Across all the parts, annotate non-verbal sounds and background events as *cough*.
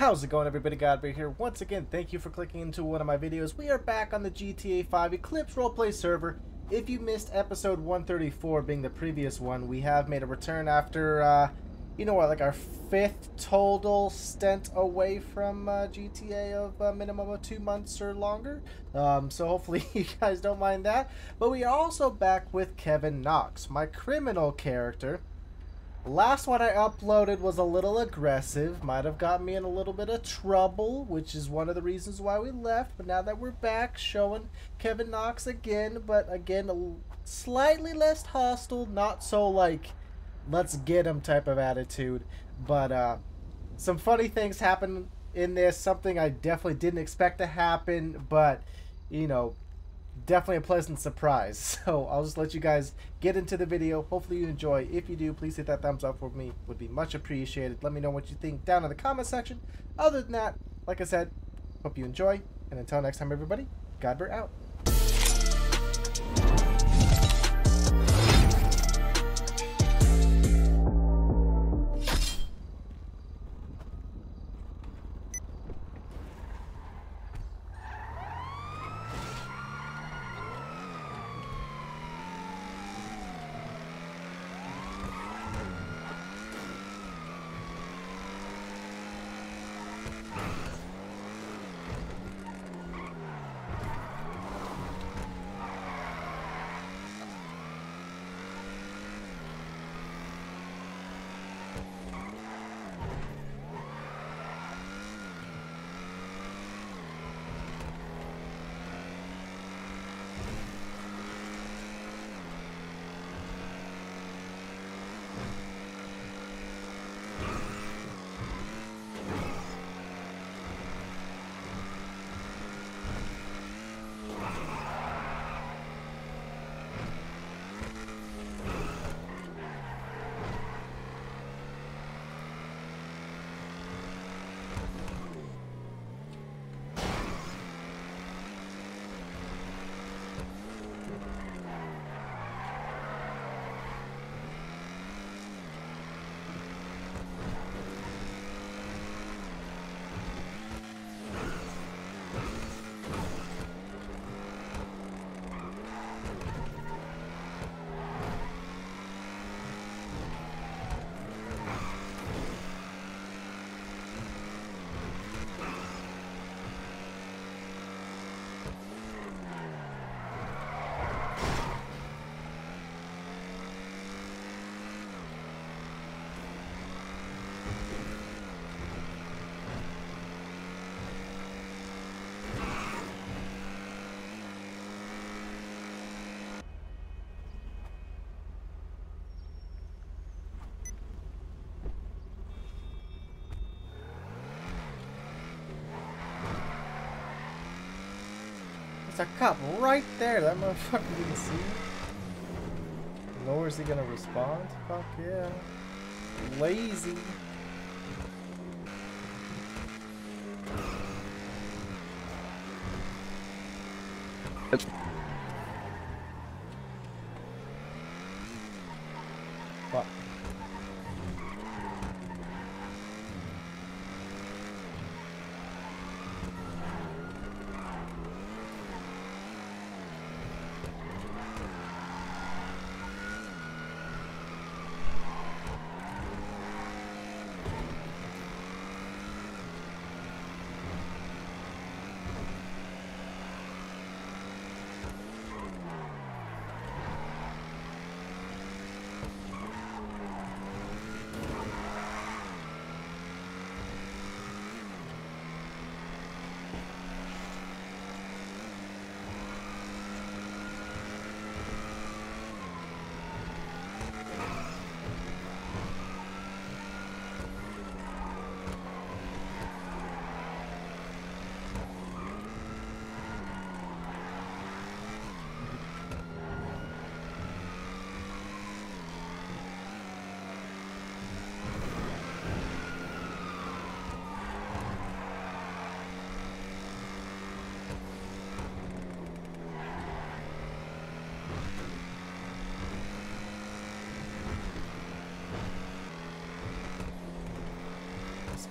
How's it going everybody? GodBaer here. Once again, thank you for clicking into one of my videos. We are back on the GTA 5 Eclipse roleplay server. If you missed episode 134 being the previous one, we have made a return after, uh, you know what, like our fifth total stint away from uh, GTA of a minimum of two months or longer. Um, so hopefully *laughs* you guys don't mind that. But we are also back with Kevin Knox, my criminal character Last one I uploaded was a little aggressive. Might have got me in a little bit of trouble, which is one of the reasons why we left. But now that we're back, showing Kevin Knox again, but again, slightly less hostile, not so like, let's get him type of attitude. But uh, some funny things happen in this, something I definitely didn't expect to happen, but, you know, definitely a pleasant surprise. *laughs* So I'll just let you guys get into the video. Hopefully you enjoy. If you do, please hit that thumbs up for me. Would be much appreciated. Let me know what you think down in the comment section. Other than that, like I said, hope you enjoy. And until next time, everybody, GodBaer out. A cop right there. That motherfucker didn't see. Nor is he gonna respond? Fuck yeah. Lazy.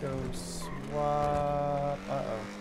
go swap. Uh oh.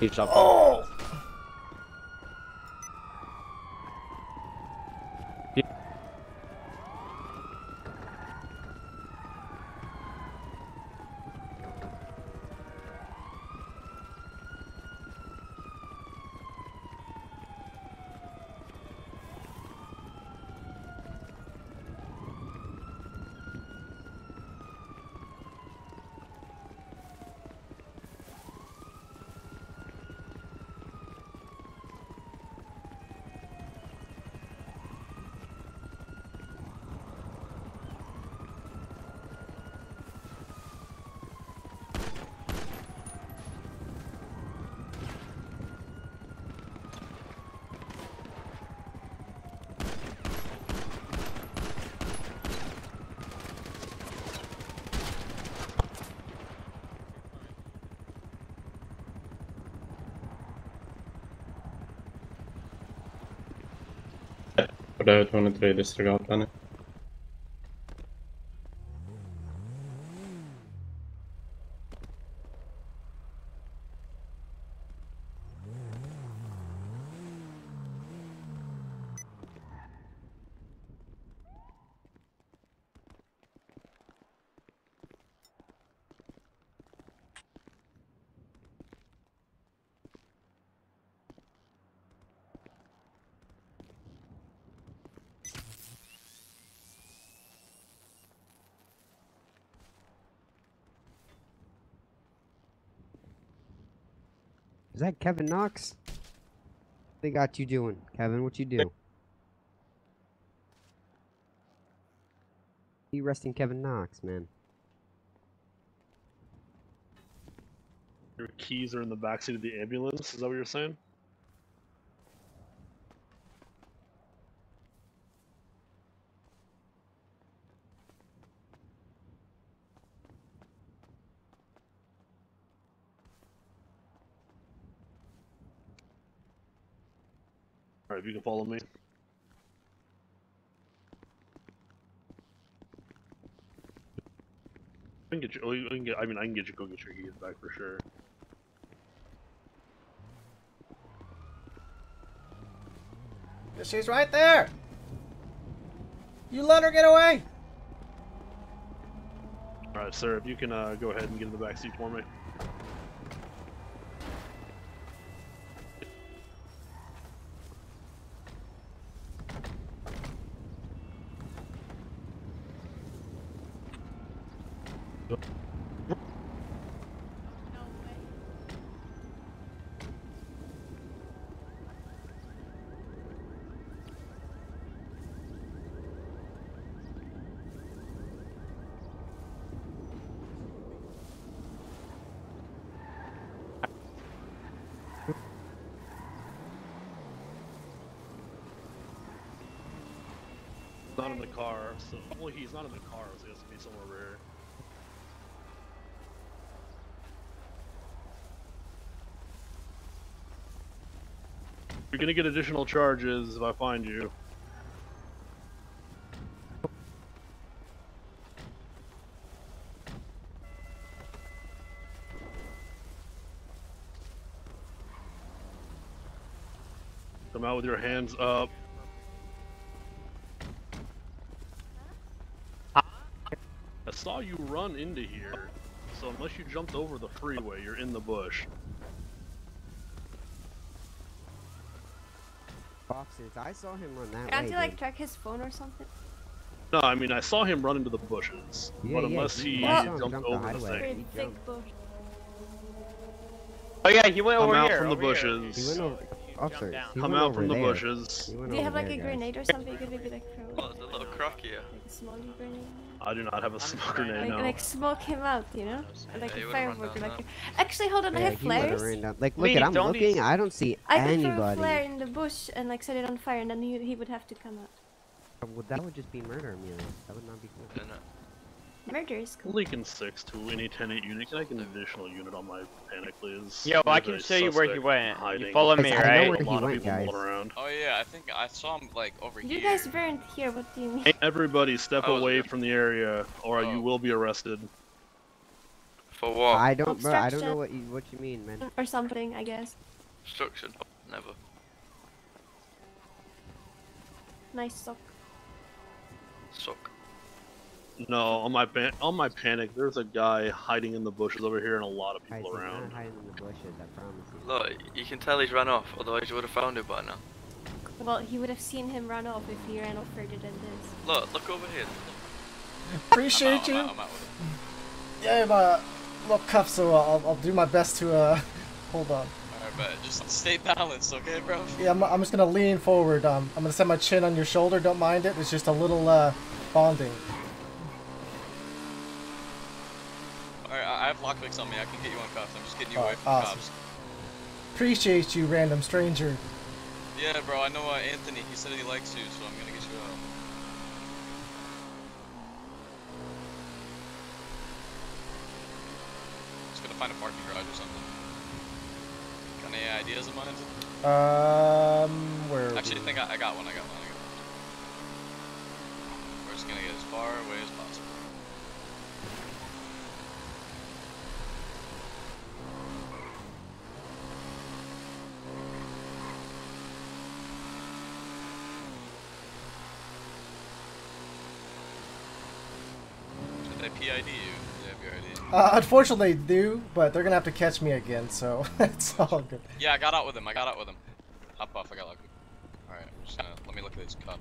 He jumped. Oh! För det hon inte det i Dystergatan. Is that Kevin Knox? They got you doing, Kevin. What you do? You arresting Kevin Knox, man? Your keys are in the backseat of the ambulance. Is that what you're saying? If you can follow me. I can get you. oh, I can get. I mean, I can get you. Go get your keys back for sure. She's right there! You let her get away! Alright, sir, if you can uh, go ahead and get in the back seat for me. Not in the car, so well, he's not in the car, so he has to be somewhere rare. You're gonna get additional charges if I find you. Come out with your hands up. Saw you run into here, so unless you jumped over the freeway, you're in the bush. Officers, I saw him run that Can't way. you like dude. track his phone or something? No, I mean I saw him run into the bushes, Yeah, but yeah, unless he- he I saw jumped jump the over the thing. Pretty he thick jumped. bush. Oh yeah, he went Come over out from the over here. bushes. He went over. Officers, oh, he Come out over from the there. bushes. Do you have over like a guys. grenade or something? You could maybe like throw Well, it's a little crockier. like a small grenade. I do not have a smoke grenade Like, now. like smoke him out, you know? Like Yeah, a would've firework. Like a... Actually, hold on, I Yeah, have he would've flares. Like, look Lee, at I'm don't be- looking. I don't see I could throw a flare in the bush and like set it on fire, and then he, he would have to come out. Well, that would just be murder, Amelia. That would not be cool. Isn't it? Murder is cool. Leaking six to any 10-8 unit. Can I get an additional unit on my panic, please? Yo, I can show you where he went. hiding. You follow Guys, me, I know right? where a he lot of went, people guys. around. Oh yeah, I think I saw him like over You here. You guys weren't here, what do you mean? Everybody step oh, I was away here. from the area, or Oh. you will be arrested. For what? I don't, bro. I don't know what you what you mean, man. Or something, I guess. Obstruction? Oh, never. Nice sock. Suck. No, on my pan- on my panic, there's a guy hiding in the bushes over here and a lot of people said around. hiding in the bushes. I promise you. Look, you can tell he's run off, otherwise you would have found him by now. Well, he would have seen him run off if he ran off further than this. Look, look over here. Appreciate I'm you. out, I'm out, I'm out. Yeah, I'm uh, little cuff, so I'll, I'll do my best to uh, hold on. Alright, but just stay balanced, okay, bro? Yeah, I'm, I'm just gonna lean forward. Um, I'm gonna set my chin on your shoulder. Don't mind it. It's just a little uh, bonding. Alright, I I have lockpicks on me. I can get you uncuffed. I'm just getting you Oh, away from awesome. cops. Appreciate you, random stranger. Yeah, bro. I know uh, Anthony. He said he likes you, so I'm gonna get you out. Just gonna find a parking garage or something. Got any ideas in mind? Um, where? are Actually, I think I, I got one. I got one. I got one. We're just gonna get as far away as possible. Should they PID you? Do they have your ID? Uh, unfortunately, they do, but they're gonna have to catch me again, so *laughs* it's all good. Yeah, I got out with him. I got out with him. Hop off. I got lucky. Alright, I'm just gonna let me look at this cup.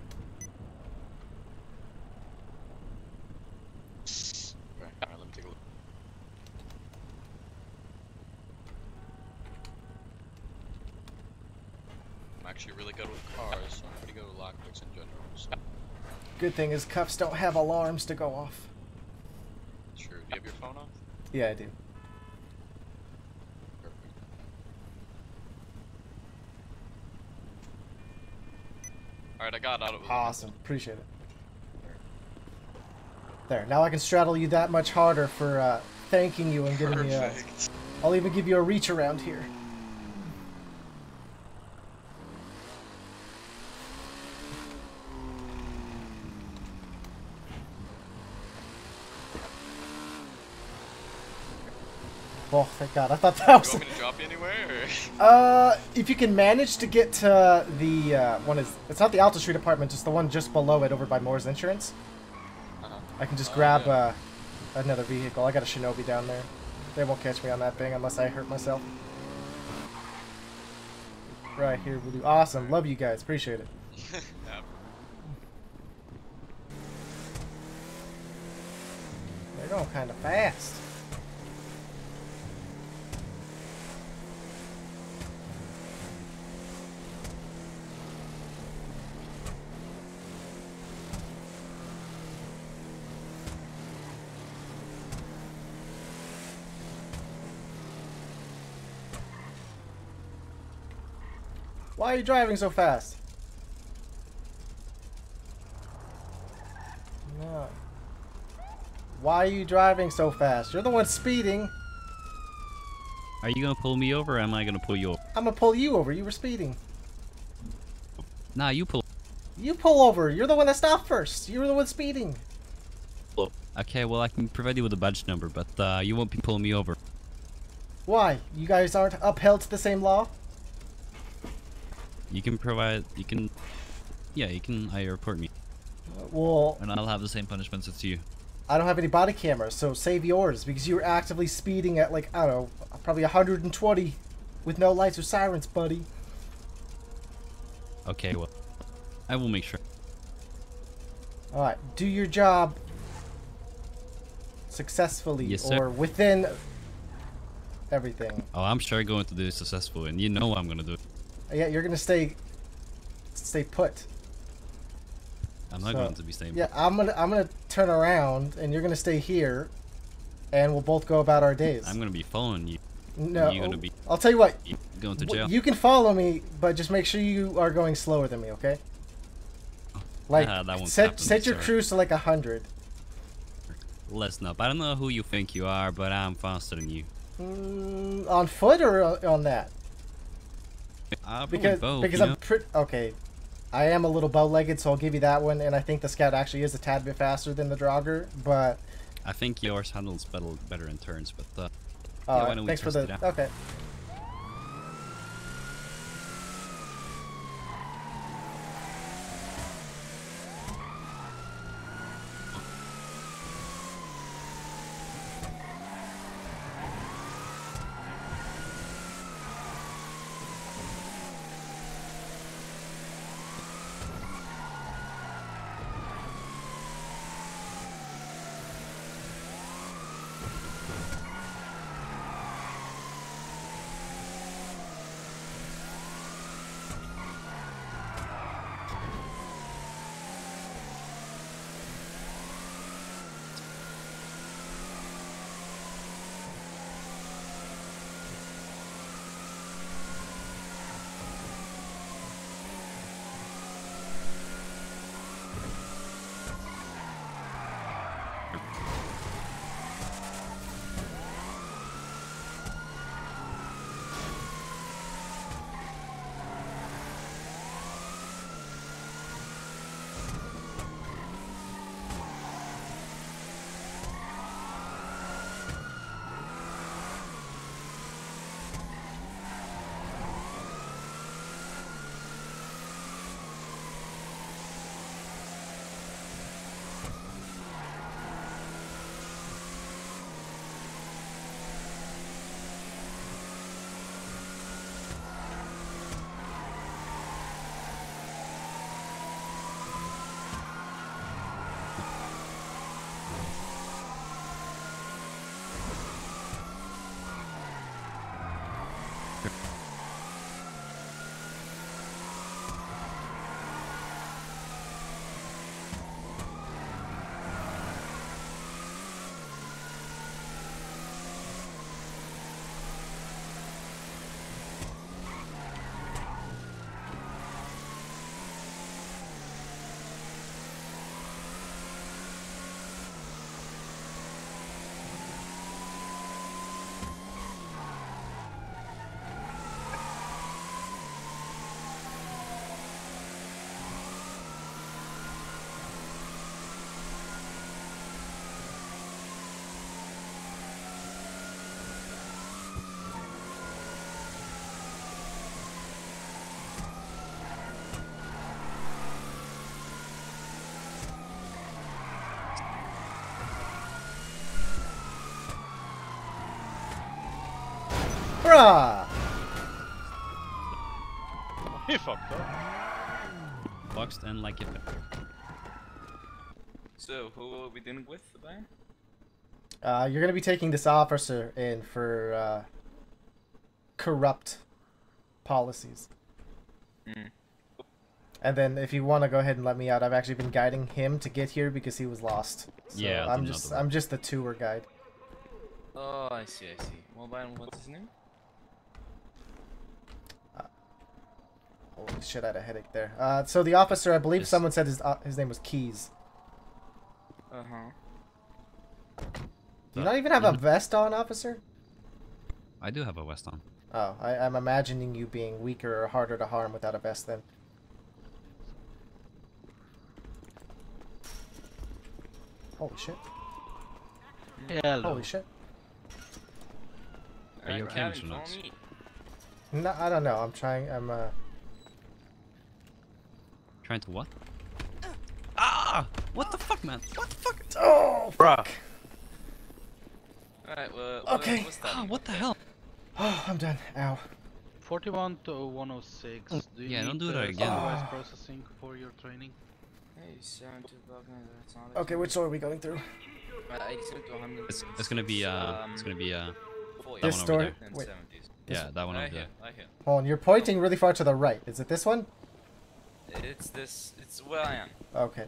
Alright, alright, let me take a look. I'm actually really good with cars, so I'm pretty good with lockpicks in general. So, Good thing is cuffs don't have alarms to go off. true. Do you have your phone on? Yeah, I do. Alright, I got out of it. Awesome. Appreciate it. There. Now I can straddle you that much harder for uh, thanking you and giving me a. Perfect. I'll even give you a reach around here. Oh, thank God. I thought that You was. want me to drop you anywhere? Or? *laughs* Uh, if you can manage to get to the uh, one is it's not the Alta Street apartment, just the one just below it over by Mors Insurance. Uh-huh. I can just Oh, grab yeah. uh, another vehicle. I got a Shinobi down there. They won't catch me on that thing unless I hurt myself. Right here, we'll do awesome. Love you guys. Appreciate it. *laughs* yeah. They're going kind of fast. Why are you driving so fast? No. Why are you driving so fast? You're the one speeding. Are you gonna pull me over or am I gonna pull you over? I'm gonna pull you over. You were speeding. Nah, you pull. You pull over. You're the one that stopped first. You were the one speeding. Okay, well I can provide you with a badge number, but uh, you won't be pulling me over. Why? You guys aren't upheld to the same law? You can provide. You can. Yeah, you can. I report me, uh, Well, and I'll have the same punishments as you. I don't have any body cameras, so save yours because you were actively speeding at like I don't know, probably 120 with no lights or sirens, buddy. Okay, well, I will make sure. All right, do your job successfully Yes, or within everything. Oh, I'm sure going to do it successful, and you know I'm gonna do it. Yeah, you're gonna stay stay put. I'm not So, going to be staying. Yeah, I'm gonna I'm gonna turn around and you're gonna stay here, and we'll both go about our days. I'm gonna be following you. no, you're gonna be- I'll tell you what. Going to jail? You can follow me, but just make sure you are going slower than me, okay? Like Ah, that set happen, set your sir. cruise to like a hundred. Listen up. I don't know who you think you are, but I'm faster than you. Mm, on foot or on that? Uh, Because both, because I'm pretty okay. I am a little bow-legged, so I'll give you that one. And I think the scout actually is a tad bit faster than the Draugr, but I think yours handles better better in turns, but uh, All why right, thanks for the. Okay. Bruh! He fucked up. boxed and like it. So, who are we dealing with, Brian? Uh, you're gonna be taking this officer in for uh, corrupt policies. Mm. And then, if you want to go ahead and let me out, I've actually been guiding him to get here because he was lost. So Yeah, I'm just one. I'm just the tour guide. Oh, I see, I see. Well, Brian, what's his name? Holy shit, I had a headache there. Uh, so the officer, I believe Yes. someone said his uh, his name was Keys. Uh huh. Do you Uh, not even have a vest on, officer? I do have a vest on. Oh, I, I'm imagining you being weaker or harder to harm without a vest then. Holy shit. Hello. Holy shit. Are you okay, Kevin, Mr. follow No, I don't know. I'm trying. I'm uh. Trying to what? Ah! What the fuck, man? What the fuck? Oh, Bruh. Alright, well, Okay. What, what's that? Ah, what the hell? oh, I'm done. Ow. 41 to 106. Do you Yeah, don't do that uh, again. supervised Ah. processing for your training? Hey, 7 to not Okay, which door are we going through? Uh, 87 to 100. It's, it's gonna be uh, it's gonna be uh, that This one over door? there. Wait. Yeah, that one Right over here, there. right here. Hold on. You're pointing really far to the right. Is it this one? It's this, it's where I am. Okay.